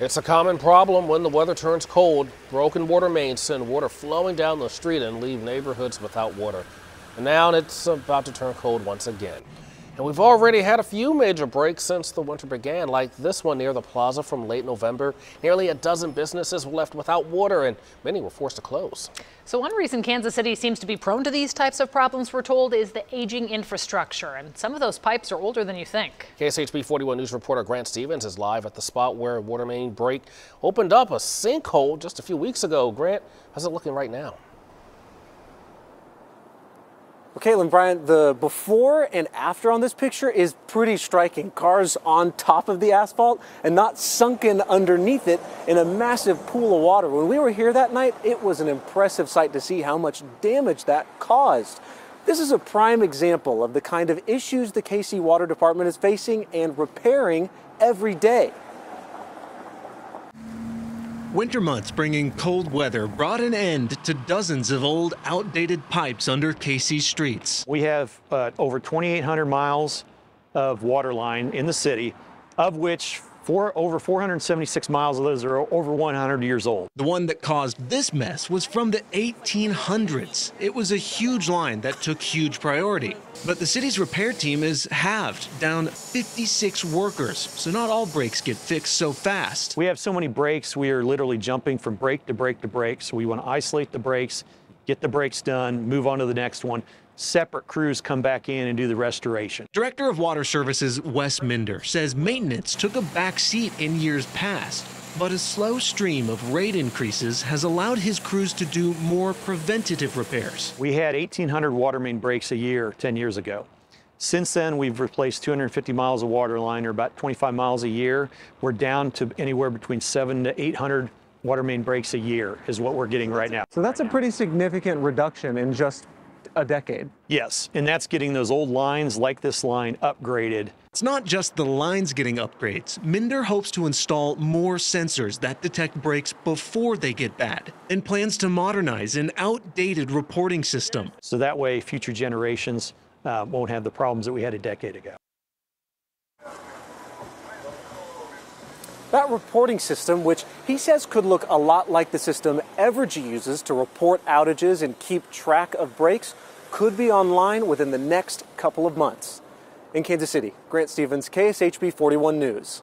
It's a common problem when the weather turns cold. Broken water mains send water flowing down the street and leave neighborhoods without water. And now it's about to turn cold once again. And we've already had a few major breaks since the winter began, like this one near the plaza from late November. Nearly a dozen businesses were left without water and many were forced to close. So one reason Kansas City seems to be prone to these types of problems, we're told, is the aging infrastructure. And some of those pipes are older than you think. KSHB 41 News reporter Grant Stevens is live at the spot where a water main break opened up a sinkhole just a few weeks ago. Grant, how's it looking right now? Caitlin Bryant, the before and after on this picture is pretty striking. Cars on top of the asphalt and not sunken underneath it in a massive pool of water. When we were here that night, it was an impressive sight to see how much damage that caused. This is a prime example of the kind of issues the KC Water Department is facing and repairing every day. Winter months bringing cold weather brought an end to dozens of old, outdated pipes under KC streets. We have uh, over 2,800 miles of water line in the city, of which Four, over 476 miles of those are over 100 years old. The one that caused this mess was from the 1800s. It was a huge line that took huge priority. But the city's repair team is halved, down 56 workers, so not all breaks get fixed so fast. We have so many breaks, we are literally jumping from break to break to break, so we want to isolate the breaks, get the breaks done, move on to the next one separate crews come back in and do the restoration. Director of Water Services Wes Minder says maintenance took a back seat in years past, but a slow stream of rate increases has allowed his crews to do more preventative repairs. We had 1,800 water main breaks a year 10 years ago. Since then, we've replaced 250 miles of water line, or about 25 miles a year. We're down to anywhere between seven to 800 water main breaks a year is what we're getting right now. So that's a pretty significant reduction in just a decade. Yes, and that's getting those old lines like this line upgraded. It's not just the lines getting upgrades. Minder hopes to install more sensors that detect breaks before they get bad and plans to modernize an outdated reporting system. So that way future generations uh, won't have the problems that we had a decade ago. That reporting system, which he says could look a lot like the system Evergy uses to report outages and keep track of breaks, could be online within the next couple of months. In Kansas City, Grant Stevens, KSHB 41 News.